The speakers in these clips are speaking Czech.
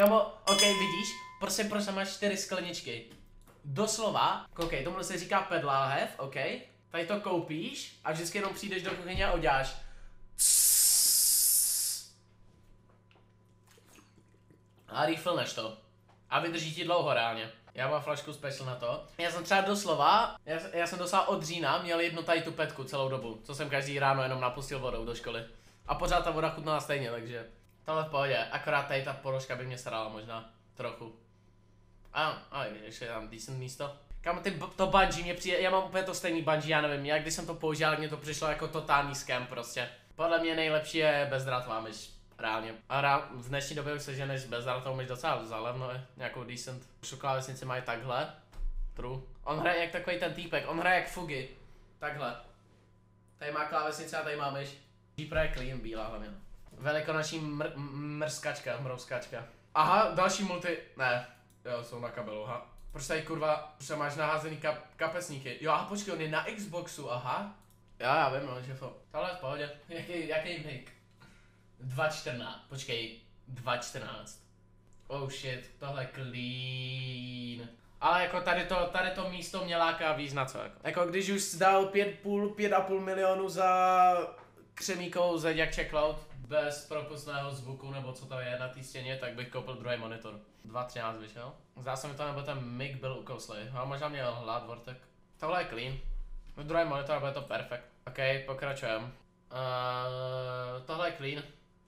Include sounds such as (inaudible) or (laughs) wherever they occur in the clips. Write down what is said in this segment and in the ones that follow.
Kamo, ok, vidíš, prostě proč máš čtyři skleničky. Doslova, ok, tomu se říká pedláhev, ok, tady to koupíš a vždycky jenom přijdeš do kuchyně a uděláš a refillneš to. A vydrží ti dlouho reálně. Já mám flašku special na to. Já jsem třeba doslova, já, já jsem doslova od října měl jednu tady tu petku celou dobu, co jsem každý ráno jenom napustil vodou do školy. A pořád ta voda chutnala stejně, takže tohle v pohodě. Akorát tady ta položka by mě starala možná trochu. A, a ještě je tam decent místo. Kam ty, to bungee mě přijde, já mám úplně to stejný bungee, já nevím, já když jsem to použil, mě to přišlo jako totální scam prostě. Podle mě nejlepší je bezdrátová myš, reálně. A rá, v dnešní době už se ženeš bezdrátovou myš docela za levno, je, nějakou decent. Šokoládesnici mají takhle. True. On hraje jak takový ten týpek, on hraje jak Fugi. Takhle. Tady má klávesnice a tady má myš. Jeepra je clean, bílá hlavně. Velikonoční mr- mrskačka, mrouskačka. Aha, další multi... Ne, jo, jsou na kabelu, ha. Proč tady kurva, už máš naházený kap, kapesníky? Jo, a počkej, on je na Xboxu, aha. Já, já vím, no, že to. Tohle je v pohodě. Jaký, jaký make? 2.14, počkej, 2.14. Oh shit, tohle je clean. Ale jako tady to, tady to místo mě láká, víš na co jako. Jako když už dal 5,5 5,5 milionů za křemíkovou zeď jak checkout, bez propustného zvuku nebo co to je na té stěně, tak bych koupil druhý monitor. 2.13 vyšel. Zdá se mi to, nebo ten mic byl ukouslej. Ale možná měl hlad, Vortek. Tohle je clean. V druhém monitor bude to perfekt. OK, pokračujeme. Uh, tohle je clean.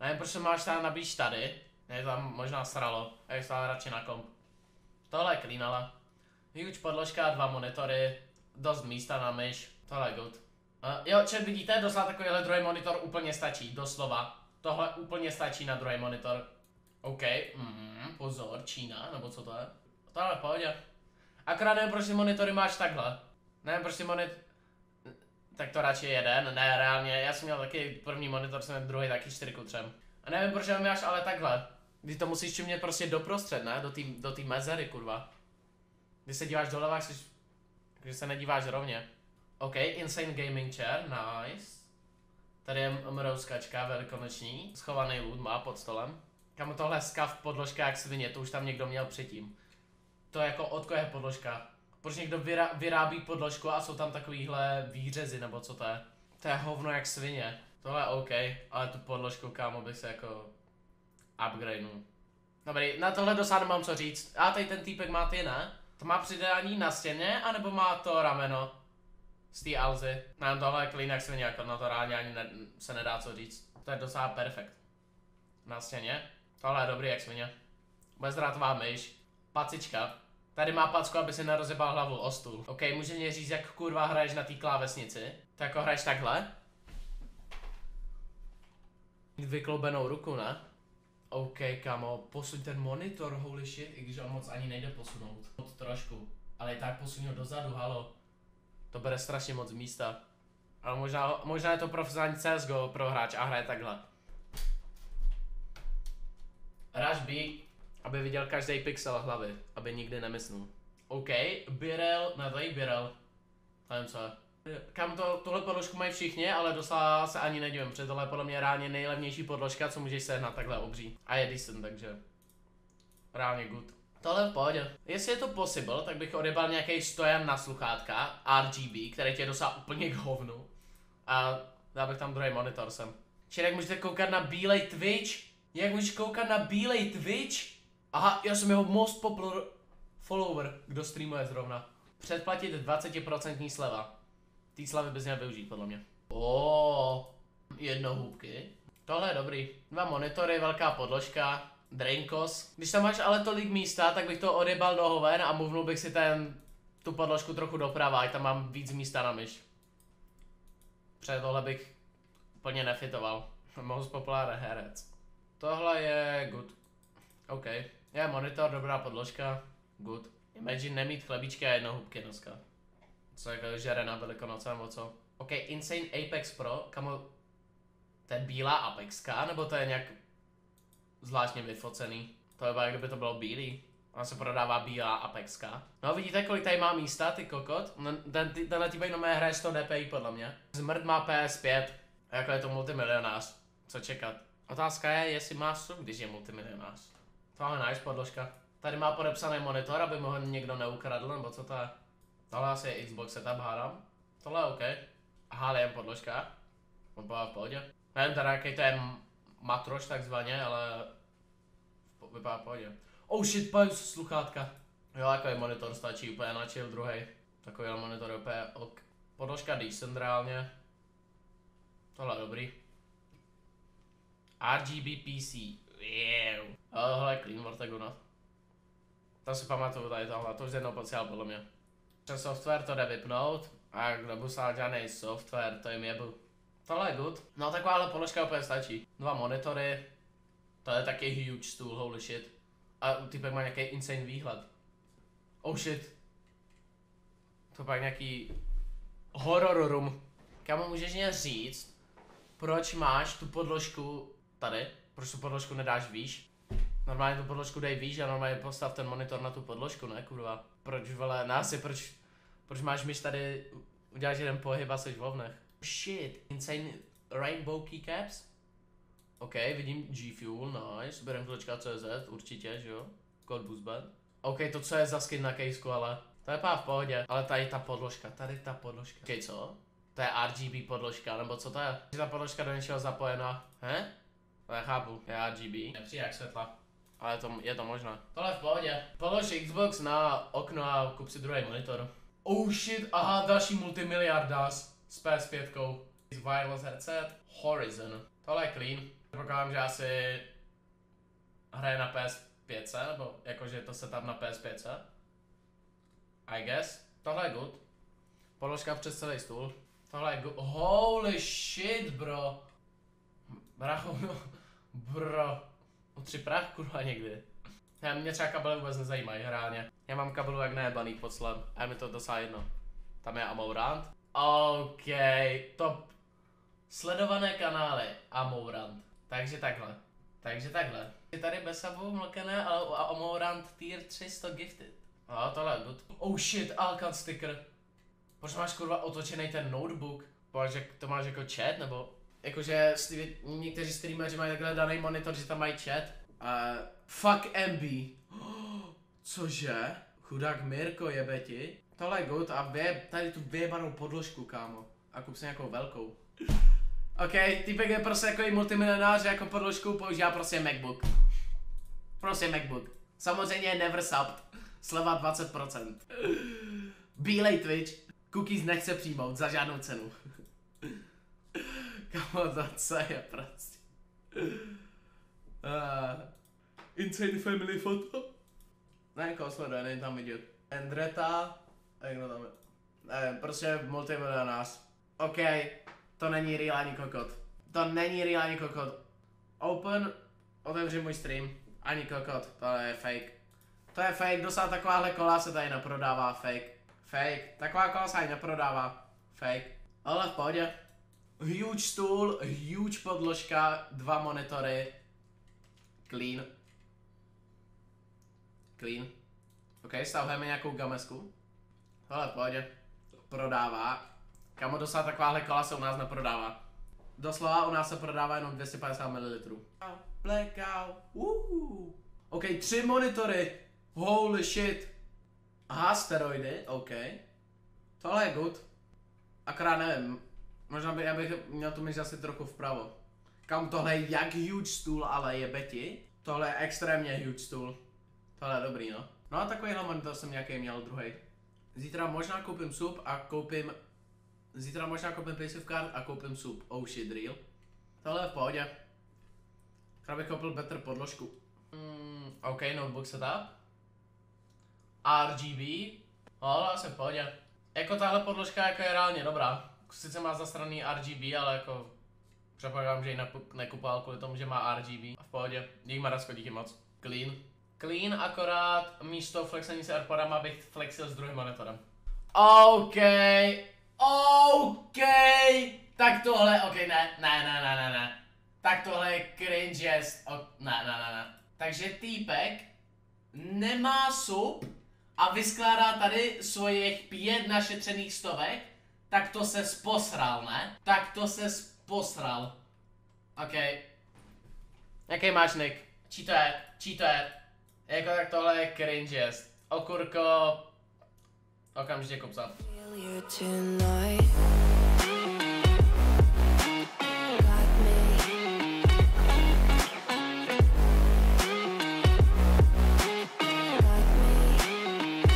Nevím, proč se máš tam nabíš tady. Je tam možná sralo. Já bych stál radši na komp. Tohle je clean, ale. Huge podložka, dva monitory, dost místa na myš. Tohle je good. Uh, jo, čet vidíte, doslova takovýhle druhý monitor úplně stačí, doslova. Tohle úplně stačí na druhý monitor. OK, mm, pozor, Čína, nebo co to je? Tohle v pohodě. Akorát nevím, proč ty monitory máš takhle. Nevím, proč ty monit... Tak to radši jeden, ne, reálně, já jsem měl taky první monitor, jsem druhý taky 4 třem. A nevím, proč ho máš ale takhle. Když to musíš čumět prostě doprostřed, ne? Do té do tý mezery, kurva. Když se díváš doleva, jsi... Když se nedíváš rovně. OK, Insane Gaming Chair, nice. Tady je mrouskačka velikonoční, schovaný loot má pod stolem. Kam tohle skav podložka jak svině, to už tam někdo měl předtím. To jako od koho je podložka? Proč někdo vyrá, vyrábí podložku a jsou tam takovýhle výřezy, nebo co to je? To je hovno jak svině. Tohle je OK, ale tu podložku kámo bych se jako upgradenul. Dobrý, na tohle dosáhnu mám co říct. A tady ten týpek má ty, ne? To má přidání na stěně, anebo má to rameno? Z té Alzy. Ne, tohle je clean jak svině, jako na to ani ne, se nedá co říct. To je docela perfekt. Na stěně. Tohle je dobrý jak svině. Bezdrátová myš. Pacička. Tady má packu, aby si nerozebal hlavu o stůl. OK, může mě říct, jak kurva hraješ na té klávesnici? To jako hraješ takhle? Vykloubenou ruku, ne? OK, kamo, posuň ten monitor, holy shit, i když on moc ani nejde posunout. Moc trošku. Ale i tak posuň ho dozadu, halo. To bere strašně moc místa. Ale možná, možná je to profesionální CSGO pro hráč a hraje takhle. Rush B, aby viděl každý pixel hlavy, aby nikdy nemysnul. OK, Birel, ne tady Birel. Nevím co. Kam to, tuhle podložku mají všichni, ale doslova se ani nedivím, protože tohle je podle mě reálně nejlevnější podložka, co můžeš sehnat takhle obří. A je decent, takže reálně good. Tohle v pohodě. Jestli je to possible, tak bych odebal nějaký stojan na sluchátka, RGB, který tě dosáhá úplně k hovnu. A dal bych tam druhý monitor sem. Čili jak můžete koukat na bílej Twitch? Jak můžeš koukat na bílej Twitch? Aha, já jsem jeho most popular follower, kdo streamuje zrovna. Předplatit 20% sleva. Tý slavy bys měl využít, podle mě. O, jednohubky. Tohle je dobrý. Dva monitory, velká podložka, Drainkos. Když tam máš ale tolik místa, tak bych to odebal do hoven a movnul bych si ten, tu podložku trochu doprava, ať tam mám víc místa na myš. Před tohle bych úplně nefitoval. (laughs) Most popular herec. Tohle je good. OK. Je monitor, dobrá podložka. Good. Imagine nemít chlebíčky a jednohubky dneska. Co jako žere na velikonoce nebo co? OK, Insane Apex Pro, kamo... To je bílá Apexka, nebo to je nějak zvláštně vyfocený? To je jak kdyby to bylo bílý. Ona se prodává bílá Apexka. No vidíte, kolik tady má místa, ty kokot? Ten, ty, tenhle týpek na mé hraje 100 DPI podle mě. Zmrt má PS5. A jako je to multimilionář. Co čekat? Otázka je, jestli má sub, když je multimilionář. Tohle je nice podložka. Tady má podepsaný monitor, aby mu ho někdo neukradl, nebo co to je? Tohle asi je Xbox setup, hádám. Tohle je OK. Aha, jen podložka. Úplně v pohodě. Nevím teda, jaký to je matroš takzvaně, ale vypadá pohodě. Oh shit, paju sluchátka. Jo, je monitor stačí úplně na chill druhý. Takový monitor úplně ok. Podložka decent reálně. Tohle je dobrý. RGB PC. Yeah. Ale tohle je Clean Vorteguna. To si pamatuju tady tohle, to už jednou potřeboval podle mě. Ten software to jde vypnout a kdo busá žádný software, to jim jebu. Tohle je good. No takováhle položka úplně stačí. Dva monitory, to je taky huge stůl, holy shit. A typek má nějaký insane výhled. Oh shit. To pak nějaký horror room. Kámo, můžeš mě říct, proč máš tu podložku tady? Proč tu podložku nedáš výš? Normálně tu podložku dej výš a normálně postav ten monitor na tu podložku, ne kurva? Proč vole, nási, proč, proč máš myš tady, uděláš jeden pohyb a jsi v ovnech? Shit, insane rainbow keycaps? OK, vidím G Fuel, nice, berem CZ, určitě, že jo? Code Boost Band. OK, to co je za skin na caseku, ale to je pár v pohodě. Ale tady ta podložka, tady ta podložka. OK, co? To je RGB podložka, nebo co to je? Je ta podložka do něčeho zapojená, he? To nechápu, je RGB. Nepřijde jak světla. Ale to, je to možné. Tohle je v pohodě. Polož Xbox na okno a kup si druhý monitor. Oh shit, aha, další multimiliardář s PS5. Wireless headset, Horizon. Tohle je clean. Předpokládám, že asi hraje na PS5, nebo jakože to setup na PS5. I guess. Tohle je good. Položka přes celý stůl. Tohle je good. Holy shit, bro. Bracho, no. Bro. Utři prach, kurva, někdy. Já, mě třeba kabely vůbec nezajímají, reálně. Já mám kabelu jak nejebaný pod slem. A je mi to docela jedno. Tam je Amourant. OK, top. Sledované kanály Amourant. Takže takhle. Takže takhle. Je tady Besabu mlkené a Amourant tier 300 gifted. A tohle je good. Oh shit, Alcan sticker. Proč máš kurva otočený ten notebook? Proč, to máš jako chat, nebo Jakože někteří streameři mají takhle daný monitor, že tam mají chat. Uh, fuck MB. (gasps) Cože? Chudák Mirko jebe ti. Tohle je good a vě, tady tu vyjebanou podložku, kámo. A kup si nějakou velkou. OK, týpek je prostě jako i multimilionář, jako podložku používá prostě MacBook. Prostě MacBook. Samozřejmě never subbed. Sleva 20%. Bílej Twitch. Cookies nechce přijmout za žádnou cenu. (laughs) Kamo, to co je prostě. Uh, insane family photo. Ne, koho sleduje, není tam vidět. Endreta, jak to tam je? Ne, prostě multimilionář. OK, to není real ani kokot. To není real ani kokot. Open, otevři můj stream. Ani kokot, to je fake. To je fake, dosá takováhle kola se tady neprodává, fake. Fake, taková kola se tady neprodává, fake. Ale v pohodě. Huge stůl, huge podložka, dva monitory. Clean. Clean. OK, stavujeme nějakou gamesku. Hele, v pohodě. Prodává. Kamo dosá takováhle kola se u nás neprodává. Doslova u nás se prodává jenom 250 ml. Blackout. Uh. OK, tři monitory. Holy shit. Aha, steroidy, OK. Tohle je good. Akorát nevím, možná by, já bych měl tu myš asi trochu vpravo. Kam tohle je jak huge stůl, ale je beti. Tohle je extrémně huge stůl. Tohle je dobrý, no. No a takovýhle monitor jsem nějaký měl druhý. Zítra možná koupím sup a koupím... Zítra možná koupím passive card a koupím sup. Oh shit, real. Tohle je v pohodě. Chtěl bych koupil better podložku. Mm, OK, notebook setup. RGB. Ale jsem v pohodě. Jako tahle podložka jako je reálně dobrá. Sice má zastraný RGB, ale jako předpokládám, že ji nekupoval kvůli tomu, že má RGB. A v pohodě. Díky Marasko, díky moc. Clean. Clean, akorát místo flexení s Airpodama bych flexil s druhým monitorem. OK. OK. Tak tohle, OK, ne, ne, ne, ne, ne, ne. Tak tohle je cringe jest. O, ne, ne, ne, ne. Takže týpek nemá sup a vyskládá tady svojich pět našetřených stovek, tak to se sposral, ne? Tak to se sposral. OK. Jaký máš nick? Čí to je? Čí to je? Jako tak tohle je cringe. Okurko, okamžitě tonight.